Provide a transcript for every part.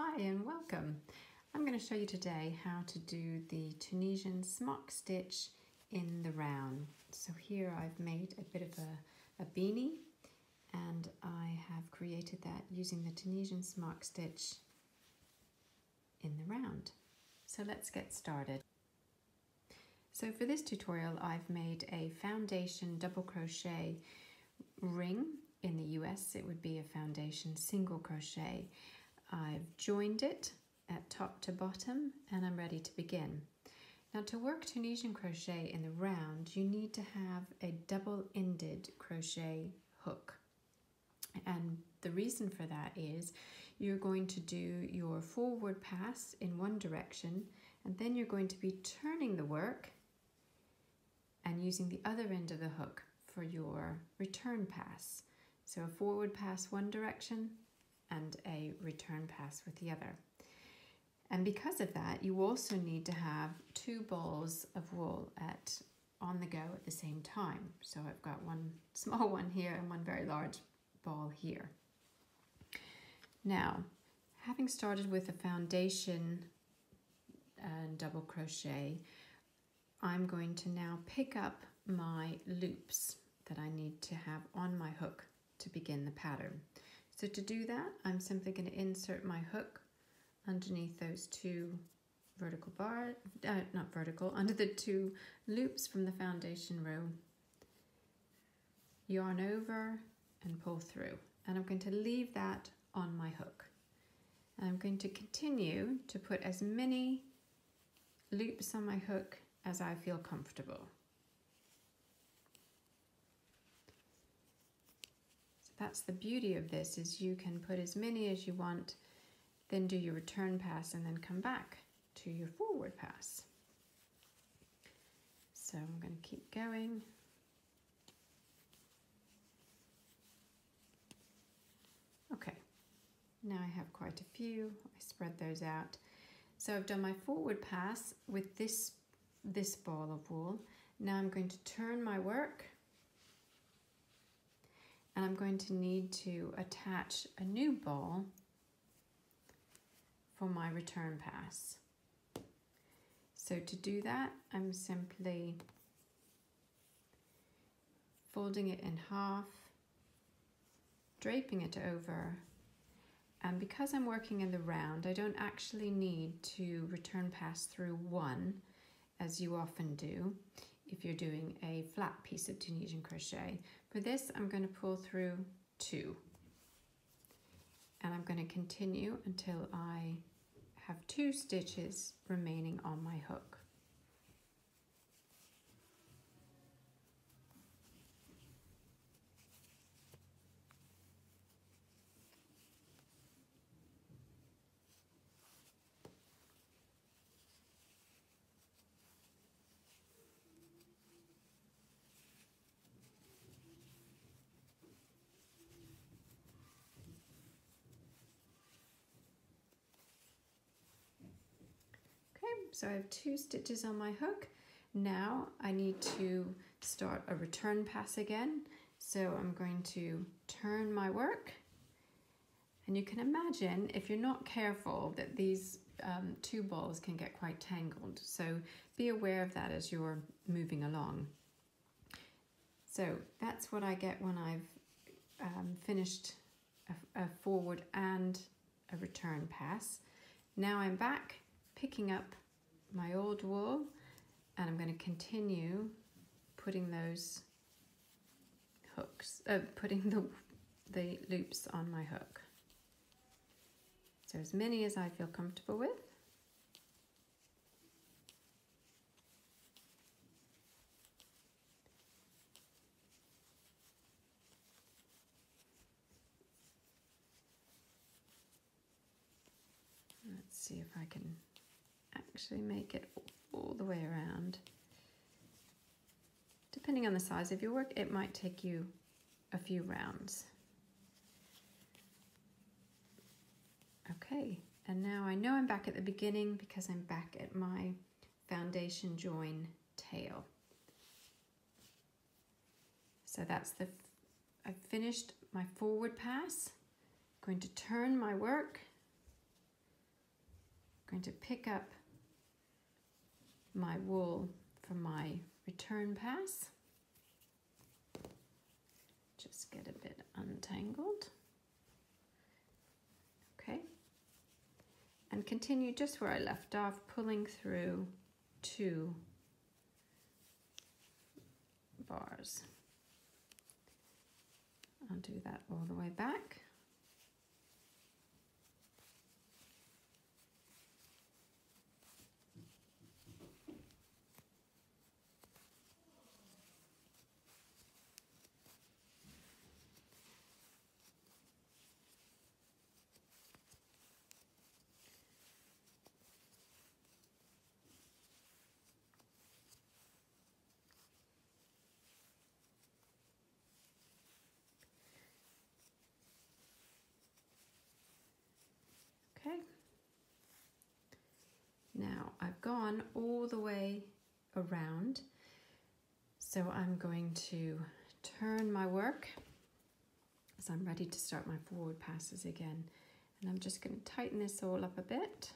Hi and welcome. I'm going to show you today how to do the Tunisian smock stitch in the round. So here I've made a bit of a, a beanie and I have created that using the Tunisian smock stitch in the round. So let's get started. So for this tutorial I've made a foundation double crochet ring. In the US it would be a foundation single crochet I've joined it at top to bottom and I'm ready to begin. Now to work Tunisian crochet in the round, you need to have a double-ended crochet hook. And the reason for that is you're going to do your forward pass in one direction and then you're going to be turning the work and using the other end of the hook for your return pass. So a forward pass one direction, and a return pass with the other. And because of that, you also need to have two balls of wool at on the go at the same time. So I've got one small one here and one very large ball here. Now, having started with a foundation and double crochet, I'm going to now pick up my loops that I need to have on my hook to begin the pattern. So to do that, I'm simply going to insert my hook underneath those two vertical bar, uh, not vertical, under the two loops from the foundation row. Yarn over and pull through. And I'm going to leave that on my hook. And I'm going to continue to put as many loops on my hook as I feel comfortable. That's the beauty of this is you can put as many as you want, then do your return pass and then come back to your forward pass. So I'm going to keep going. Okay, now I have quite a few. I spread those out. So I've done my forward pass with this, this ball of wool. Now I'm going to turn my work and I'm going to need to attach a new ball for my return pass. So to do that, I'm simply folding it in half, draping it over, and because I'm working in the round, I don't actually need to return pass through one, as you often do if you're doing a flat piece of Tunisian crochet. For this, I'm going to pull through two. And I'm going to continue until I have two stitches remaining on my hook. So I have two stitches on my hook. Now I need to start a return pass again. So I'm going to turn my work. And you can imagine, if you're not careful, that these um, two balls can get quite tangled. So be aware of that as you're moving along. So that's what I get when I've um, finished a, a forward and a return pass. Now I'm back picking up my old wool and I'm going to continue putting those hooks, uh, putting the, the loops on my hook. So as many as I feel comfortable with. Let's see if I can actually make it all the way around. Depending on the size of your work, it might take you a few rounds. Okay, and now I know I'm back at the beginning because I'm back at my foundation join tail. So that's the, I've finished my forward pass. I'm going to turn my work going to pick up my wool for my return pass. Just get a bit untangled. Okay. And continue just where I left off, pulling through two bars. I'll do that all the way back. Okay. Now I've gone all the way around, so I'm going to turn my work as I'm ready to start my forward passes again. And I'm just going to tighten this all up a bit.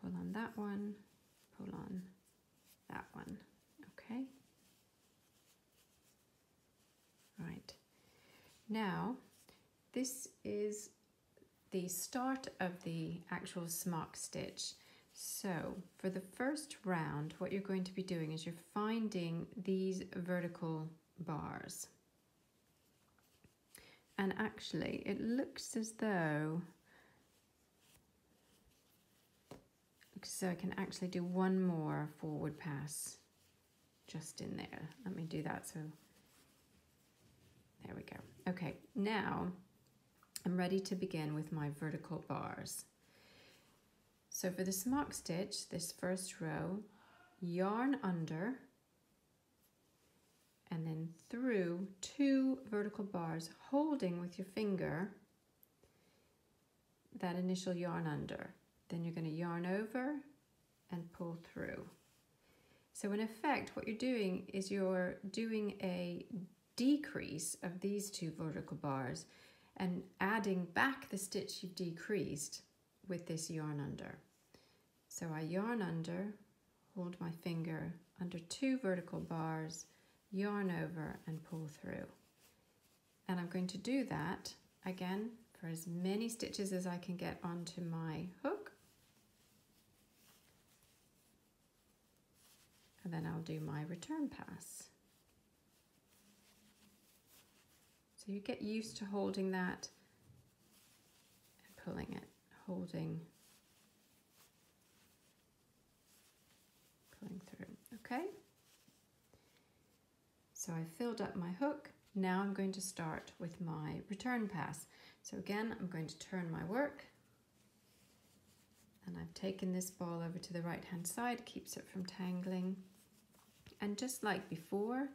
Pull on that one, pull on that one, okay? Right. Now, this is the start of the actual smock stitch. So for the first round, what you're going to be doing is you're finding these vertical bars. And actually it looks as though, so I can actually do one more forward pass just in there. Let me do that. So there we go. Okay, now I'm ready to begin with my vertical bars. So for the smock stitch, this first row, yarn under, and then through two vertical bars, holding with your finger that initial yarn under. Then you're going to yarn over and pull through. So in effect, what you're doing is you're doing a decrease of these two vertical bars and adding back the stitch you've decreased with this yarn under. So I yarn under, hold my finger under two vertical bars, yarn over and pull through. And I'm going to do that again for as many stitches as I can get onto my hook. And then I'll do my return pass. So you get used to holding that and pulling it, holding, pulling through, okay? So I filled up my hook. Now I'm going to start with my return pass. So again, I'm going to turn my work and I've taken this ball over to the right hand side, keeps it from tangling. And just like before,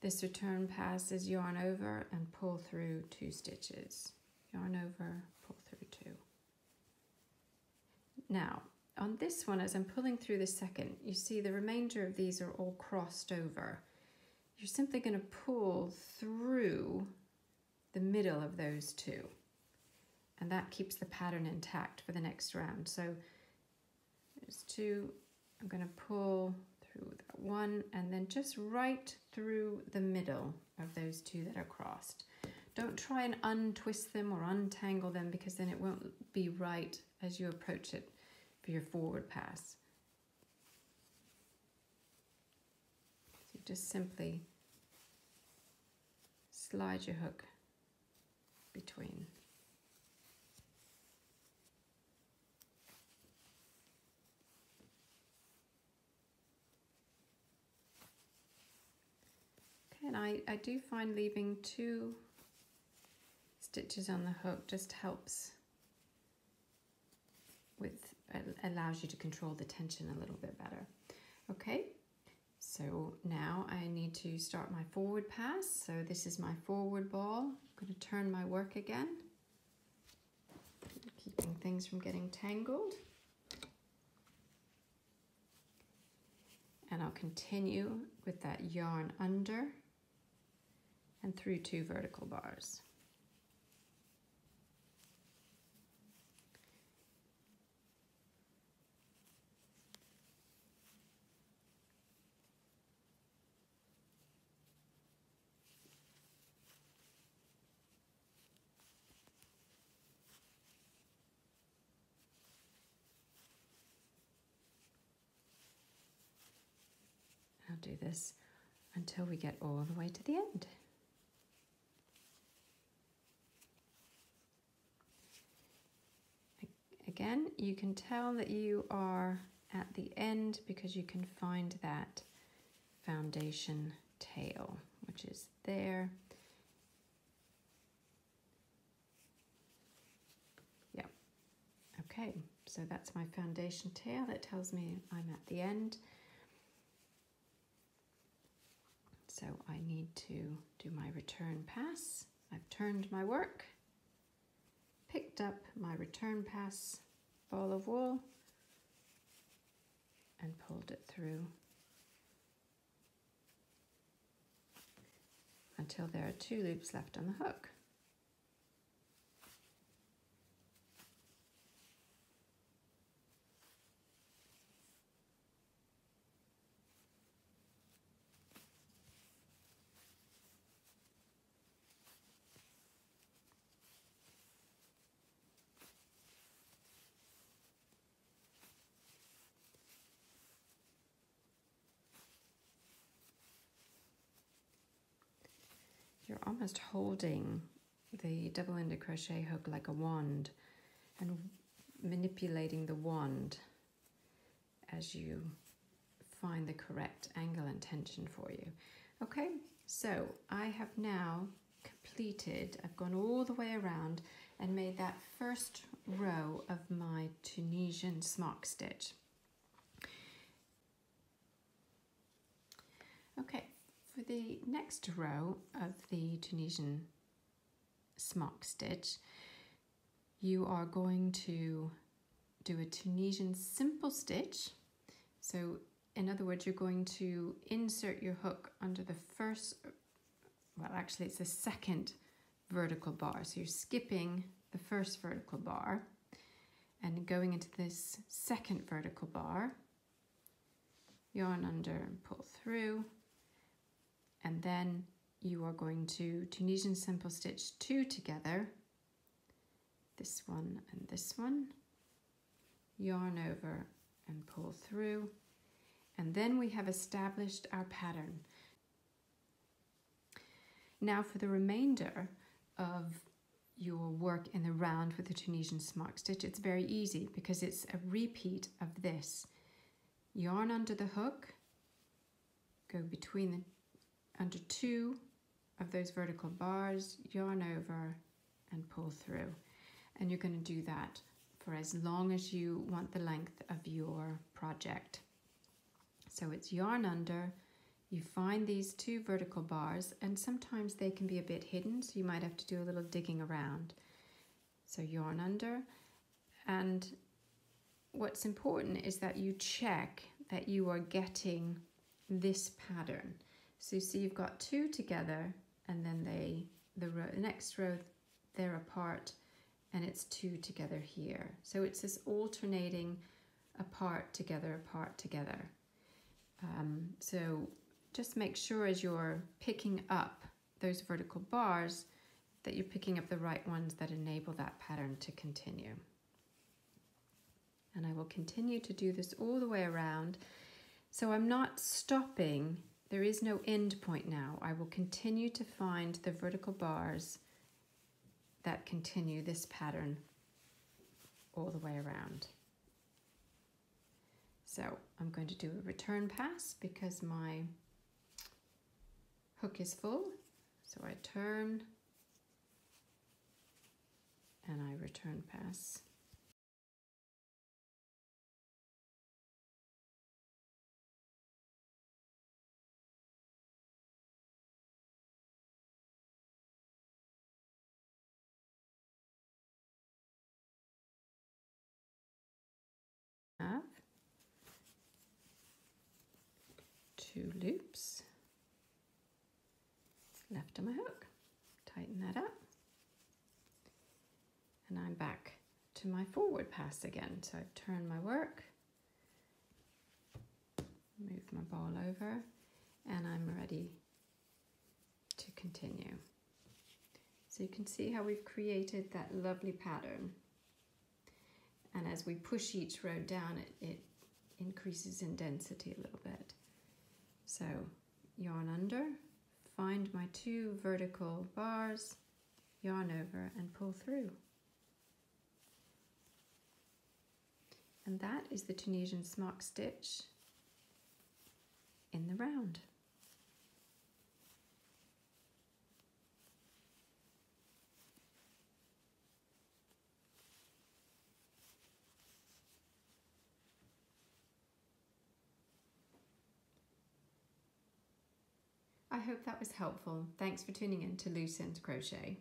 this return pass is yarn over and pull through two stitches. Yarn over, pull through two. Now, on this one, as I'm pulling through the second, you see the remainder of these are all crossed over. You're simply going to pull through the middle of those two. And that keeps the pattern intact for the next round. So there's two, I'm going to pull through that one and then just right through the middle of those two that are crossed. Don't try and untwist them or untangle them because then it won't be right as you approach it for your forward pass. So just simply slide your hook between. And I, I do find leaving two stitches on the hook just helps with allows you to control the tension a little bit better. Okay so now I need to start my forward pass. So this is my forward ball. I'm going to turn my work again. Keeping things from getting tangled. And I'll continue with that yarn under and through two vertical bars. I'll do this until we get all the way to the end. Again, you can tell that you are at the end because you can find that foundation tail, which is there. Yeah, okay, so that's my foundation tail. That tells me I'm at the end. So I need to do my return pass. I've turned my work, picked up my return pass ball of wool and pulled it through until there are two loops left on the hook. You're almost holding the double-ended crochet hook like a wand and manipulating the wand as you find the correct angle and tension for you. Okay, so I have now completed, I've gone all the way around and made that first row of my Tunisian smock stitch. Okay, for the next row of the Tunisian smock stitch, you are going to do a Tunisian simple stitch. So in other words, you're going to insert your hook under the first, well, actually it's the second vertical bar. So you're skipping the first vertical bar and going into this second vertical bar, yarn under and pull through, and then you are going to Tunisian simple stitch two together. This one and this one. Yarn over and pull through. And then we have established our pattern. Now for the remainder of your work in the round with the Tunisian smock stitch it's very easy because it's a repeat of this. Yarn under the hook go between the under two of those vertical bars, yarn over and pull through. And you're going to do that for as long as you want the length of your project. So it's yarn under, you find these two vertical bars and sometimes they can be a bit hidden so you might have to do a little digging around. So yarn under and what's important is that you check that you are getting this pattern. So you see you've got two together and then they the, row, the next row they're apart and it's two together here. So it's this alternating apart together, apart together. Um, so just make sure as you're picking up those vertical bars that you're picking up the right ones that enable that pattern to continue. And I will continue to do this all the way around. So I'm not stopping there is no end point now. I will continue to find the vertical bars that continue this pattern all the way around. So I'm going to do a return pass because my hook is full. So I turn and I return pass. Two loops left on my hook. Tighten that up. And I'm back to my forward pass again. So I've turned my work, move my ball over, and I'm ready to continue. So you can see how we've created that lovely pattern. And as we push each row down, it, it increases in density a little bit. So yarn under, find my two vertical bars, yarn over and pull through. And that is the Tunisian smock stitch in the round. I hope that was helpful. Thanks for tuning in to Loose Ends Crochet.